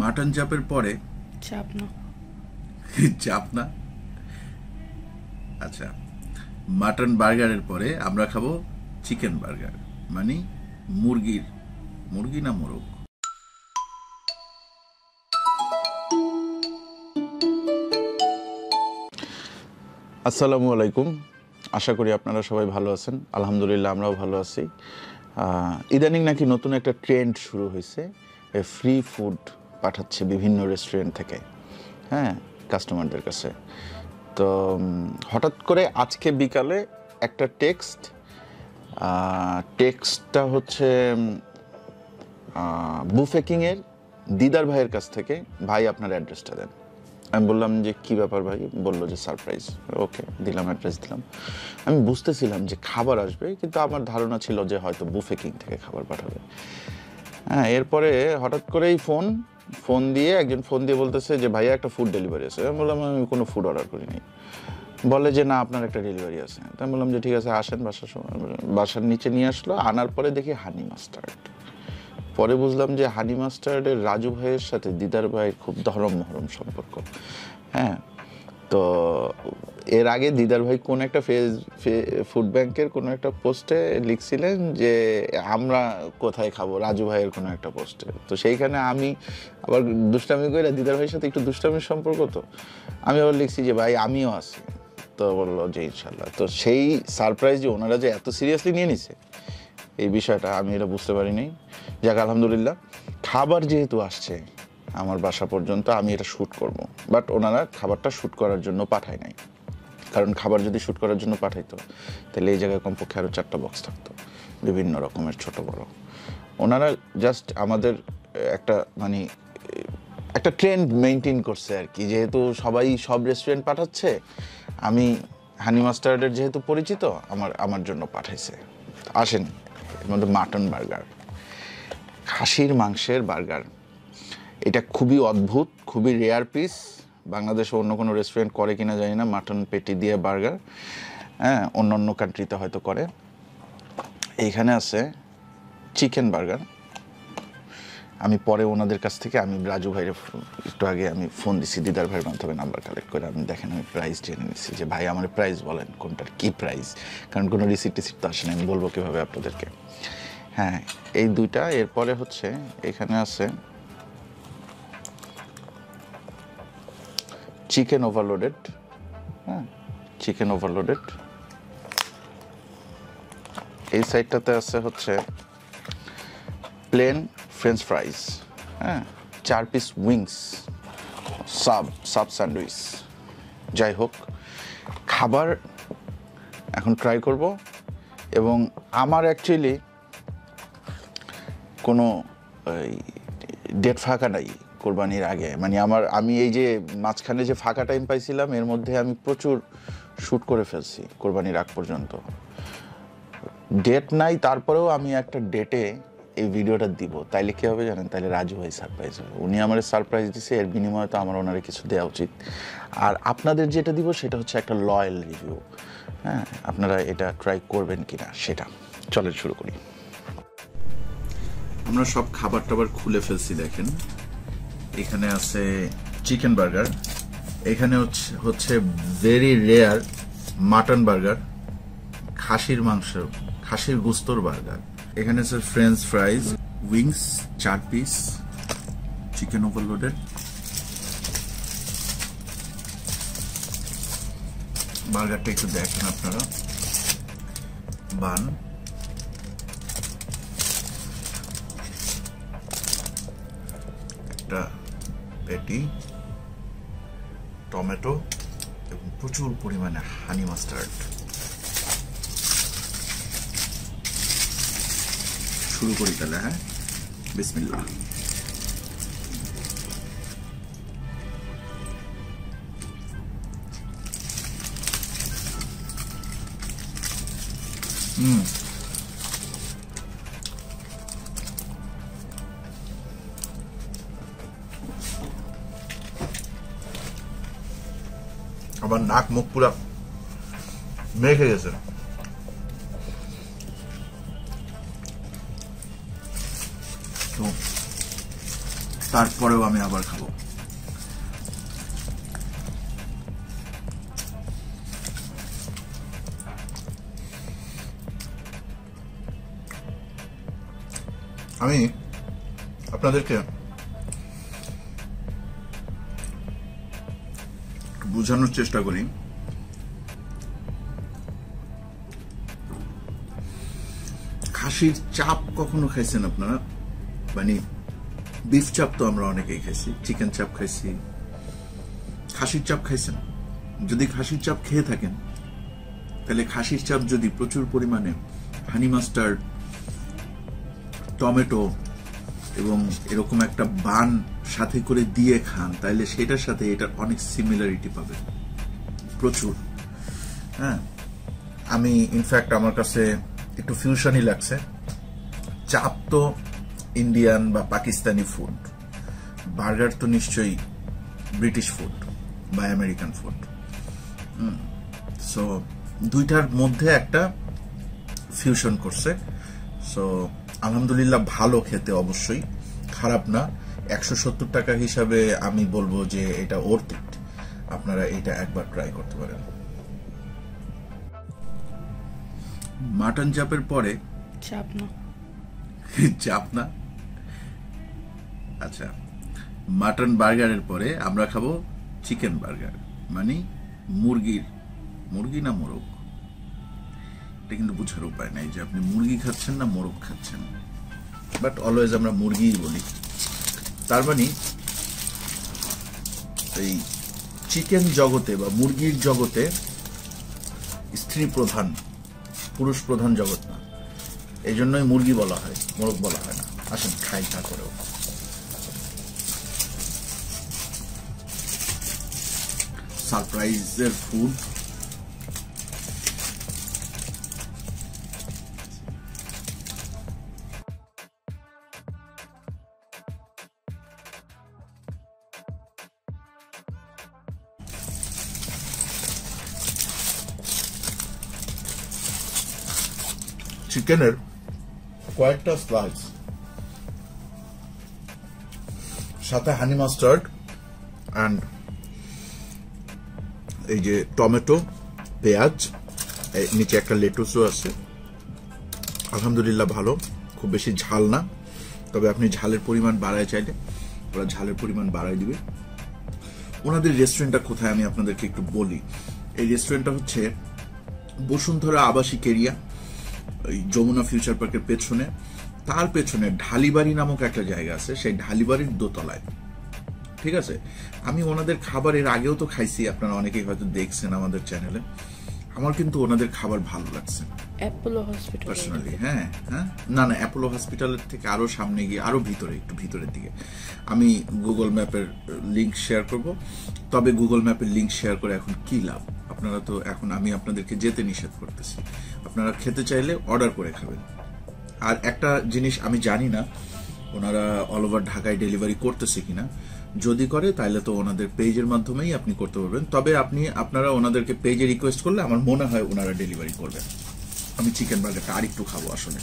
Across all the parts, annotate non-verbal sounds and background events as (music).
Mutton চাপের পরে? চাপ না। চাপ না? আচ্ছা মাটন বার্গারের পরে আমরা খাব চিকেন বার্গার মানে মুরগির মুরগি না মোরগ? আসসালামু আলাইকুম। আশা করি আপনারা সবাই ভালো আছেন। আলহামদুলিল্লাহ আমরাও ভালো আছি। ইদানিং নাকি নতুন একটা ট্রেন্ড শুরু হয়েছে ফ্রি ফুড পাঠাচ্ছে বিভিন্ন রেস্টুরেন্ট থেকে হ্যাঁ কাস্টমারদের কাছে। তো হঠাৎ করে আজকে বিকালে একটা টেক্সট টেক্সটটা হচ্ছে বুফেকিংয়ের দিদার ভাইয়ের কাছ থেকে ভাই আপনার অ্যাড্রেসটা দেন। আমি বললাম যে, কি ব্যাপার ভাই? বলল যে সারপ্রাইজ ওকে দিলাম অ্যাড্রেস দিলাম। আমি বুঝতেছিলাম যে, খাবার আসবে, কিন্তু আমার ধারণা ছিল যে, হয়তো বুফেকিং থেকে খাবার পাঠাবে। হ্যাঁ এরপরে হঠাৎ করেই ফোন ফোন দিয়ে, একজন ফোন দিয়ে বলতেছে যে, ভাইয়া, একটা ফুড ডেলিভারি আছে। আমি বললাম, আমি কোনো ফুড অর্ডার করিনি। বলে যে, না, আপনার একটা ডেলিভারি আছে। তা বললাম যে, ঠিক আছে, আসেন বাসার সময়। বাসার নিচে নিয়ে আসলো, আনার পরে দেখি হানি মাস্টার্ড পরে বুঝলাম যে হানি মাস্টার্ডের রাজু ভাইয়ের সাথে দিদার ভাইয়ের খুব ধরম মহরম সম্পর্ক। হ্যাঁ তো এর আগে দিদার ভাই কোন একটা ফেজ ফুড ব্যাংকের কোনো একটা পোস্টে লিখছিলেন যে, আমরা কোথায় খাব? রাজু ভাইয়ের কোনো একটা পোস্টে তো সেইখানে আমি আবার দুষ্টামি করে দিদার ভাইয়ের সাথে একটু দুষ্টামির সম্পর্ক তো, আমি আবার লিখছি যে, ভাই, আমিও আছি। তো বলল যে ইনশাল্লাহ তো সেই সারপ্রাইজ যে ওনারা যে এত সিরিয়াসলি নিয়ে নিছে, এই বিষয়টা আমি এটা বুঝতে পারিনি। যাক, আলহামদুলিল্লাহ, খাবার যেহেতু আসছে আমার বাসা পর্যন্ত আমি এটা শ্যুট করব। বাট ওনারা খাবারটা শ্যুট করার জন্য পাঠায় নাই। কারণ খাবার যদি শ্যুট করার জন্য পাঠাইতো, তাহলে এই জায়গায় কমপক্ষে আরও চারটা বক্স থাকতো, বিভিন্ন রকমের, ছোট, বড়। ওনারা জাস্ট আমাদের একটা মানে একটা ট্রেন্ড মেনটেন করছে আর কি। যেহেতু সবাই সব রেস্টুরেন্ট পাঠাচ্ছে, আমি হানি মাস্টার্ডের যেহেতু পরিচিত, আমার আমার জন্য পাঠাইছে। আসেন, এর মধ্যে মাটন বার্গার খাসির মাংসের বার্গার এটা খুবই অদ্ভুত, খুবই রেয়ার পিস বাংলাদেশে অন্য কোনো রেস্টুরেন্ট করে কিনা জানি না মাটন পেটি দিয়ে বার্গার হ্যাঁ অন্য অন্য কান্ট্রিতে হয়তো করে। এইখানে আছে চিকেন বার্গার আমি পরে ওনাদের কাছ থেকে, আমি রাজু ভাইয়ের একটু আগে আমি ফোন দিছি, দিদার ভাইয়ের মাধ্যমে নাম্বার কালেক্ট করে। আমি দেখেন, আমি প্রাইস জেনে নিচ্ছি যে, ভাই, আমার প্রাইস বলেন, কোনটার কি প্রাইস কারণ কোনো রিসিট টিসিট তো আসে না, আমি বলব কীভাবে আপনাদেরকে। হ্যাঁ এই দুইটা, এরপরে হচ্ছে, এখানে আছে চিকেন ওভারলোডেড হ্যাঁ চিকেন ওভারলোডেড। এই সাইডটাতে আছে হচ্ছে প্লেন ফ্রেঞ্চ ফ্রাইস হ্যাঁ চার piece wings sub sub sandwich যাই হোক, খাবার এখন ট্রাই করব এবং আমার অ্যাকচুয়ালি কোনো ডেট ফাঁকা নাই। কোরবানির আগে। মানে আমার, আমি এই যে মাঝখানে যে ফাঁকা টাইম পাইছিলাম, এর মধ্যে আমি প্রচুর শ্যুট করে ফেলছি কোরবানির আগ পর্যন্ত। ডেট নাই, তারপরেও আমি একটা ডেটে এই ভিডিওটা দিব। তাইলে কী হবে জানেন? তাইলে রাজু ভাই সারপ্রাইজ হবে। উনি আমার সারপ্রাইজ দিছে, এর বিনিময়ে তো আমার ওনারে কিছু দেওয়া উচিত। আর আপনাদের যেটা দিব, সেটা হচ্ছে একটা লয়াল রিভিউ হ্যাঁ আপনারা এটা ট্রাই করবেন কিনা, সেটা। চলে শুরু করি। আমরা সব খাবার টাবার খুলে ফেলছি, দেখেন। এখানে আছে চিকেন বার্গার। এখানে হচ্ছে ভেরি রেয়ার মাটন বার্গার, খাসির মাংস, খাসির গুস্তর বার্গার। এখানে আছে ফ্রেঞ্চ ফ্রাইজ উইংস চার পিস চিকেন ওভারলোডেড বার্গারটা একটু দেখেন আপনারা। বান। একটা পেটি টমেটো এবং প্রচুর পরিমাণে হানি মাস্টার্ড শুরু করি তাহলে হ্যাঁ? বিসমিল্লাহ। হুম। নাক মুখ পুরা মেখে গেছে তো তারপরেও আমি আবার খাব। আমি আপনাদেরকে বোঝানোর চেষ্টা করি। খাসির চাপ কখনো খাইছেন আপনারা? মানে বিফ চাপ তো আমরা অনেকেই খাইছি চিকেন চাপ খাইছি। খাসির চাপ খাইছেন? যদি খাসির চাপ খেয়ে থাকেন, তাহলে খাসির চাপ যদি প্রচুর পরিমাণে হানি মাস্টার্ড টমেটো এবং এরকম একটা বান সাথে করে দিয়ে খান তাহলে সেটার সাথে এটার অনেক সিমিলারিটি পাবে প্রচুর। হ্যাঁ? আমি ইনফ্যাক্ট আমার কাছে একটু ফিউশনই লাগছে। চাপ তো ইন্ডিয়ান বা পাকিস্তানি ফুড বার্গার তো নিশ্চয়ই ব্রিটিশ ফুড বা আমেরিকান ফুড সো দুইটার মধ্যে একটা ফিউশন করছে। সো আলহামদুলিল্লাহ ভালো খেতে অবশ্যই। খারাপ না। একশো সত্তর টাকা হিসাবে আমি বলব যে এটা ওর্থ ইট আপনারা এটা একবার ট্রাই করতে পারেন। মাটন চাপের পরে? চাপ না। (laughs) চাপ না? আচ্ছা মাটন বার্গারের পরে আমরা খাব চিকেন বার্গার মানে মুরগির মুরগি না মোরগ? এটা কিন্তু বুঝার উপায় নাই যে আপনি মুরগি খাচ্ছেন না মোরগ খাচ্ছেন। বাট অলওয়েজ আমরা মুরগিই বলি। তার মানে এই চিকেন জগতে বা মুরগির জগতে স্ত্রী প্রধান, পুরুষ প্রধান জগৎ না। এই জন্যই মুরগি বলা হয়, মোরগ বলা হয় না। আসেন, খাই তা করেও সারপ্রাইজের ফুড চিকেনের কয়েকটা স্লাইস সাথে হানি মাস্টার্ড অ্যান্ড এই যে টমেটো, পেঁয়াজ নিচে একটা লেটুসও আছে। আলহামদুলিল্লাহ ভালো, খুব বেশি ঝাল না, তবে আপনি ঝালের পরিমাণ বাড়ায় চাইলে ওরা ঝালের পরিমাণ বাড়ায় দিবে। ওনাদের রেস্টুরেন্টটা কোথায় আমি আপনাদেরকে একটু বলি। এই রেস্টুরেন্টটা হচ্ছে বসুন্ধরা আবাসিক এরিয়া যমুনা ফিউচার পার্কের পেছনে তার পেছনে ঢালিবাড়ি নামক একটা জায়গা আছে সেই ঢালিবাড়ির দোতলায়। ঠিক আছে? আমি ওনাদের খাবার এর আগেও তো খাইছি আপনারা অনেকেই হয়তো দেখছেন আমাদের চ্যানেলে। আমার কিন্তু ওনাদের খাবার ভালো লাগছে। অ্যাপোলো হসপিটাল পার্সোনালি হ্যাঁ হ্যাঁ? না না অ্যাপোলো হসপিটালের থেকে আরও সামনে গিয়ে আরও ভিতরে একটু ভিতরের দিকে। আমি গুগল ম্যাপের লিঙ্ক শেয়ার করব। তবে গুগল ম্যাপের লিঙ্ক শেয়ার করে এখন কি লাভ? আপনারা তো এখন আমি আপনাদেরকে যেতে নিষেধ করতেছি। আপনারা খেতে চাইলে অর্ডার করে খাবেন। আর একটা জিনিস আমি জানি না, ওনারা অল ওভার ঢাকায় ডেলিভারি করতেছে কিনা। যদি করে তাহলে তো ওনাদের পেজের মাধ্যমেই আপনি করতে পারবেন। তবে আপনি, আপনারা ওনাদেরকে পেজে রিকোয়েস্ট করলে আমার মনে হয় ওনারা ডেলিভারি করবেন। আমি চিকেন বার্গারটা আর একটু খাব আসলে।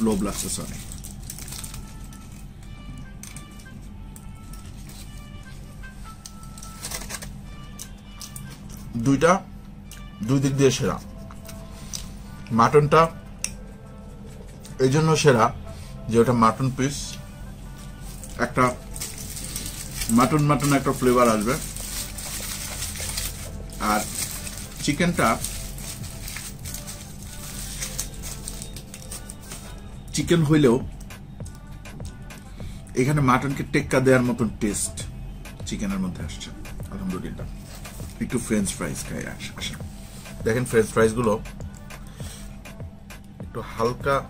লোভ লাগতেছে অনেক দুইটা, দুই দিক দিয়ে সেরা। মাটনটা, এই জন্য সেরা যে ওটা মাটন পিস একটা মাটন মাটন একটা ফ্লেভার আসবে। আর চিকেনটা, চিকেন হইলেও এখানে মাটনকে টেক্কা দেওয়ার মতন টেস্ট চিকেনের মধ্যে আসছে, আলহামদুলিল্লাহ। একটু ফ্রেঞ্চ ফ্রাইজ খাই, আস- দেখেন ফ্রেঞ্চ ফ্রাইজগুলো একটু হালকা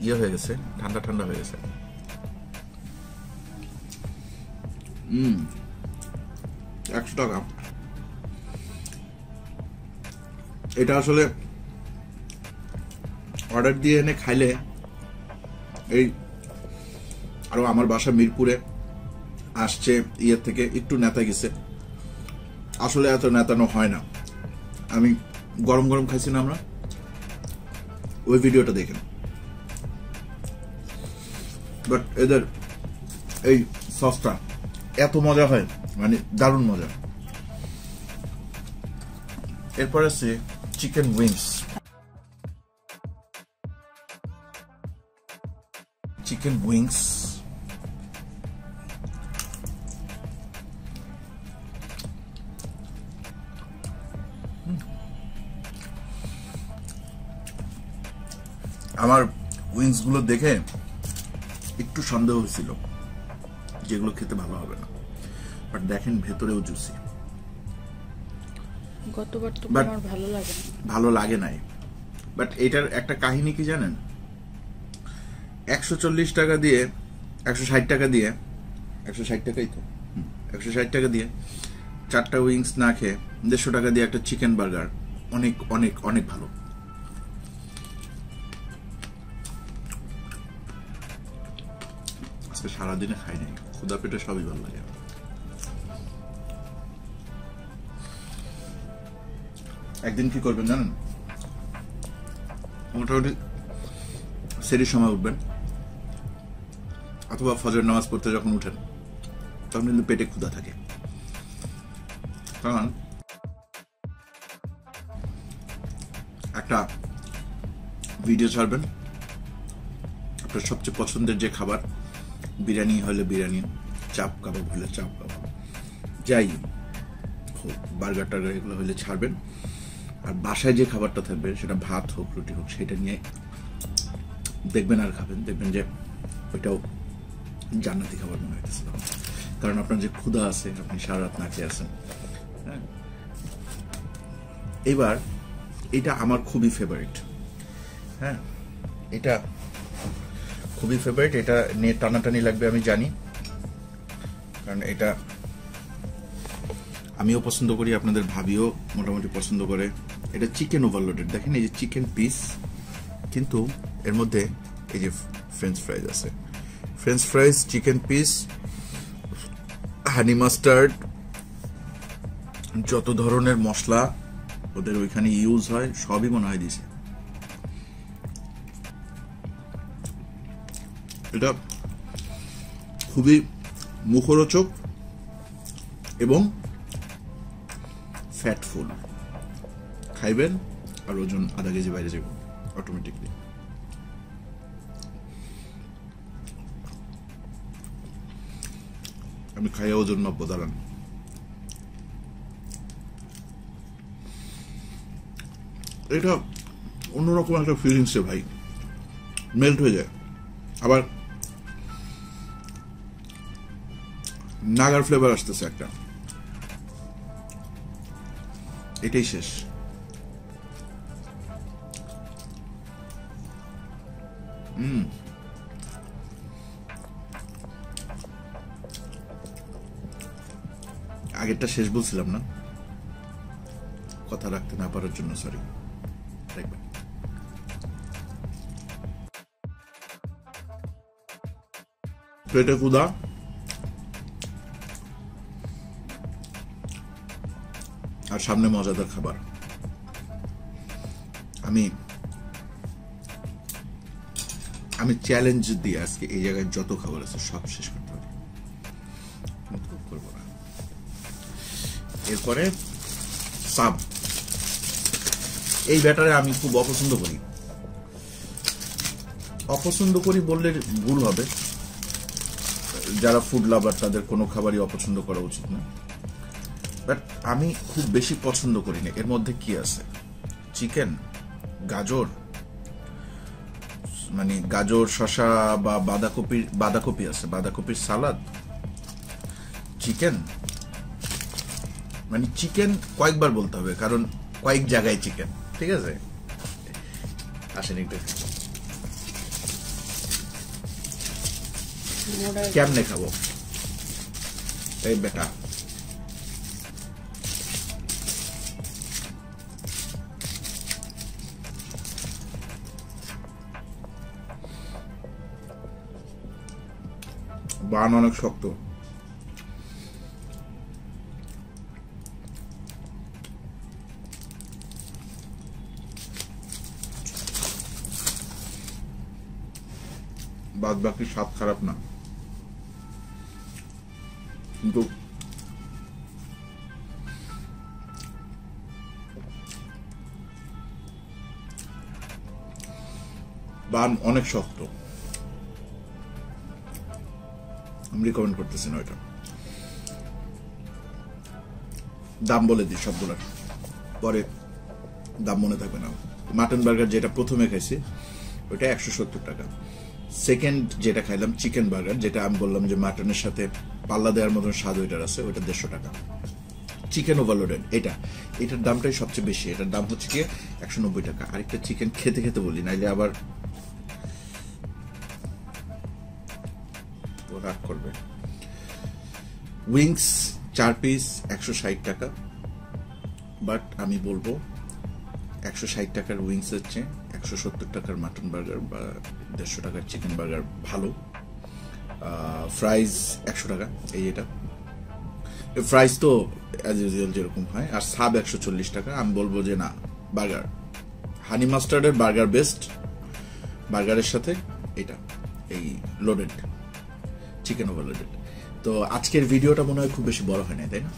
ইয়ে হয়ে গেছে, ঠান্ডা ঠান্ডা হয়ে গেছে। একশো টাকা। এটা আসলে অর্ডার দিয়ে এনে খাইলে এই আরও আমার বাসা মিরপুরে আসছে, ইয়ের থেকে একটু নেতা গেছে। আসলে এত নেতানো হয় না। আমি গরম গরম খাইছি না আমরা। ওই ভিডিওটা দেখেন বাট এদের এই সসটা এত মজা হয় মানে দারুণ মজা। এরপর আছে চিকেন উইংস। চিকেন উইংস আমার উইংসগুলো দেখে একটু সন্দেহ হয়েছিল যেগুলো খেতে ভালো হবে না। বাট দেখেন ভেতরেও জুসি। গতবার তো আমার ভালো লাগে ভালো লাগে নাই। বাট এটার একটা কাহিনী কি জানেন? একশো চল্লিশ টাকা দিয়ে একশো ষাট টাকা দিয়ে একশো ষাট টাকাই তো। একশো ষাট টাকা দিয়ে চারটা উইংস না খেয়ে দেড়শো টাকা দিয়ে একটা চিকেন বার্গার। অনেক অনেক অনেক ভালো। আজকে সারাদিনে খাই নাই। ক্ষুদা পেটে সবই ভালো লাগে। একদিন কি করবেন জানেন? মোটামুটি সেরির সময় উঠবেন। অথবা ফজর নামাজ পড়তে যখন উঠেন, তখন কিন্তু পেটে ক্ষুধা থাকে। কারণ একটা ভিডিও ছাড়বেন। আপনার সবচেয়ে পছন্দের যে খাবার বিরিয়ানি হলে বিরিয়ানি, চাপ কাবাব হলে চাপ কাবাব। যাই হোক, বার্গার টার্গার এগুলো হলে ছাড়বেন। আর বাসায় যে খাবারটা থাকবে, সেটা ভাত হোক, রুটি হোক, সেটা নিয়ে দেখবেন আর খাবেন। দেখবেন যে ওইটাও জান্নাতি খাবার মনে হইতেছে। কারণ আপনার যে ক্ষুধা আছে, আপনি সারা রাত না খেয়ে আছেন। হ্যাঁ? এবার, এটা আমার খুবই ফেভারিট হ্যাঁ? এটা খুবই ফেভারিট এটা নিয়ে টানাটানি লাগবে আমি জানি। কারণ এটা আমিও পছন্দ করি, আপনাদের ভাবিও মোটামুটি পছন্দ করে। এটা চিকেন ওভারলোডেড দেখেন এই যে চিকেন পিস কিন্তু এর মধ্যে এই যে ফ্রেঞ্চ ফ্রাইজ আছে। French fries chicken piece honey mustard যত ধরনের মশলা ওদের ওইখানে ইউজ হয়, সবই মনে হয় দিছে। এটা খুবই মুখরোচক এবং ফ্যাটফুল খাইবেন আর ওজন আধা কেজি বাইরে যাবে অটোমেটিকলি আমি খাইয়া ওজন নব্য দাঁড়ান। এটা অন্যরকম একটা ফিলিংসে ভাই। মেল্ট হয়ে যায়। আবার নাগার ফ্লেভার আসতেছে একটা। এটাই শেষ। হুম। আগেরটা শেষ বলছিলাম না? কথা রাখতে না পারার জন্য সরি দেখবেন। পেটে কুদা আর সামনে মজাদার খাবার। আমি আমি চ্যালেঞ্জ দিয়ে আজকে এই জায়গায় যত খাবার আছে সব শেষ করতে পারি। এরপরে, সাব। এই ব্যাটারে আমি খুব অপছন্দ করি। অপছন্দ করি বললে ভুল হবে। যারা ফুড লাভার তাদের কোনো খাবারই অপছন্দ করা উচিত না। আমি খুব বেশি পছন্দ করি না এর মধ্যে কি আছে? চিকেন গাজর মানে গাজর শশা বা বাঁধাকপির বাঁধাকপি আছে বাঁধাকপির সালাদ চিকেন। মানে চিকেন কয়েকবার বলতে হবে কারণ কয়েক জায়গায় চিকেন ঠিক আছে? আসেন একটু। কেমনে খাব? এই বেটা। বান অনেক শক্ত। বাদ বাকি স্বাদ খারাপ না। কিন্তু বান অনেক শক্ত। রিকমেন্ড করতেছি না ওইটা। দাম বলে দিই সবগুলোর পরে দাম মনে থাকবে না। মাটন বার্গার যেটা প্রথমে খাইছি, ওইটা একশো সত্তর টাকা। সেকেন্ড যেটা খাইলাম, চিকেন বার্গার, যেটা আমি বললাম যে মাটনের সাথে পাল্লা দেওয়ার মতন স্বাদ ওইটার আছে, ওইটা দেড়শো টাকা। চিকেন ওভারলোডেড এটা। এটার দামটাই সবচেয়ে বেশি। এটার দাম হচ্ছে গিয়ে একশো নব্বই টাকা। আরেকটা চিকেন খেতে খেতে বলি, নাইলে আবার রাগ করবে। উইংস চার পিস একশো ষাট টাকা। বাট আমি বলব, একশো ষাট টাকার উইংস হচ্ছে একশো সত্তর টাকার মাটন বার্গার বা দেড়শো টাকার চিকেন বার্গার ভালো। ফ্রাইজ একশো টাকা, এই এটা। ফ্রাইজ তো অ্যাজ ইউজুয়াল যেরকম হয়, আর সাব একশো চল্লিশ টাকা। আমি বলব যে না, বার্গার। হানি মাস্টার্ডের বার্গার বেস্ট বার্গারের সাথে এটা, এই লোডেড চিকেন ওভারলোডেড তো আজকের ভিডিওটা মনে হয় খুব বেশি বড় হয় না তাই না?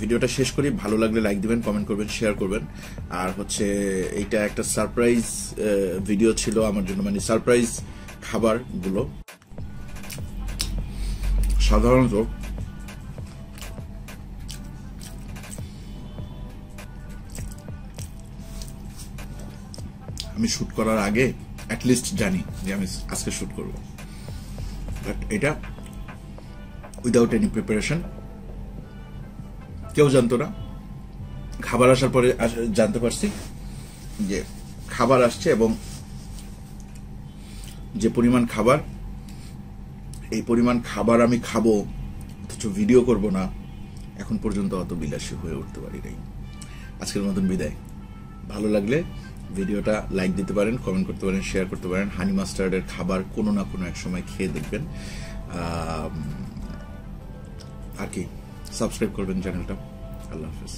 ভিডিওটা শেষ করি। ভালো লাগলে লাইক দিবেন কমেন্ট করবেন শেয়ার করবেন। আর হচ্ছে এইটা একটা সারপ্রাইজ ভিডিও ছিল আমার জন্য মানে সারপ্রাইজ খাবারগুলো। সাধারণত আমি শুট করার আগে অ্যাটলিস্ট জানি যে আমি আজকে শুট করব। এটা উইদাউট এনি প্রিপারেশন কেউ জানতো না। খাবার আসার পরে জানতে পারছি যে খাবার আসছে এবং যে পরিমাণ খাবার, এই পরিমাণ খাবার আমি খাব, অথচ ভিডিও করব না, এখন পর্যন্ত অত বিলাসী হয়ে উঠতে পারি নাই। আজকের মতন বিদায়। ভালো লাগলে ভিডিওটা লাইক দিতে পারেন কমেন্ট করতে পারেন শেয়ার করতে পারেন। হানি মাস্টার্ডের খাবার কোনো না কোনো এক সময় খেয়ে দেখবেন। আর কি সাবস্ক্রাইব করবেন চ্যানেলটা আল্লাহ হাফেজ।